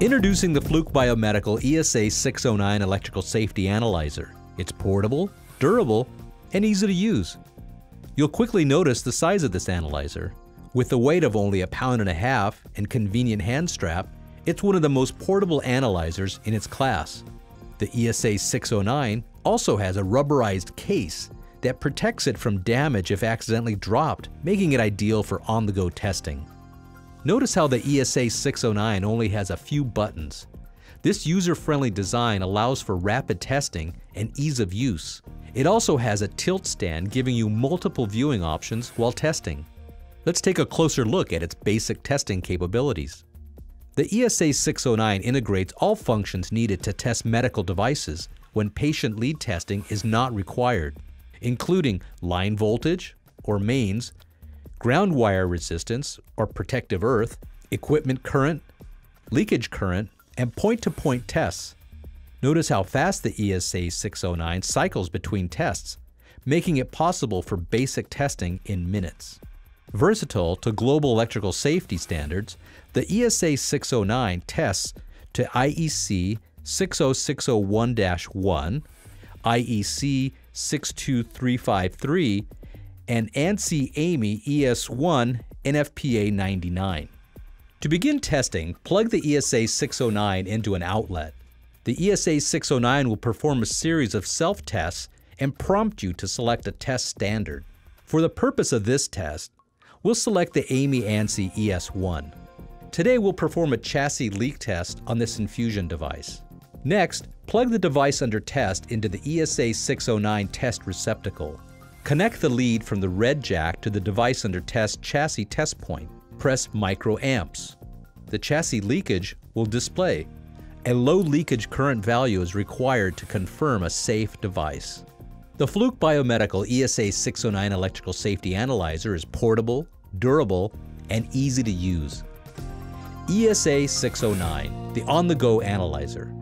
Introducing the Fluke Biomedical ESA 609 Electrical Safety Analyzer. It's portable, durable, and easy to use. You'll quickly notice the size of this analyzer. With the weight of only a pound and a half and convenient hand strap, it's one of the most portable analyzers in its class. The ESA 609 also has a rubberized case that protects it from damage if accidentally dropped, making it ideal for on-the-go testing. Notice how the ESA 609 only has a few buttons. This user-friendly design allows for rapid testing and ease of use. It also has a tilt stand giving you multiple viewing options while testing. Let's take a closer look at its basic testing capabilities. The ESA 609 integrates all functions needed to test medical devices when patient lead testing is not required, including line voltage, or mains, ground wire resistance or protective earth, equipment current, leakage current, and point-to-point tests. Notice how fast the ESA 609 cycles between tests, making it possible for basic testing in minutes. Versatile to global electrical safety standards, the ESA 609 tests to IEC 60601-1, IEC 62353, and ANSI AAMI ES1 NFPA 99. To begin testing, plug the ESA 609 into an outlet. The ESA 609 will perform a series of self-tests and prompt you to select a test standard. For the purpose of this test, we'll select the AAMI ANSI ES1. Today we'll perform a chassis leak test on this infusion device. Next, plug the device under test into the ESA 609 test receptacle. Connect the lead from the red jack to the device under test chassis test point. Press microamps. The chassis leakage will display. A low leakage current value is required to confirm a safe device. The Fluke Biomedical ESA 609 Electrical Safety Analyzer is portable, durable, and easy to use. ESA 609, the on-the-go analyzer.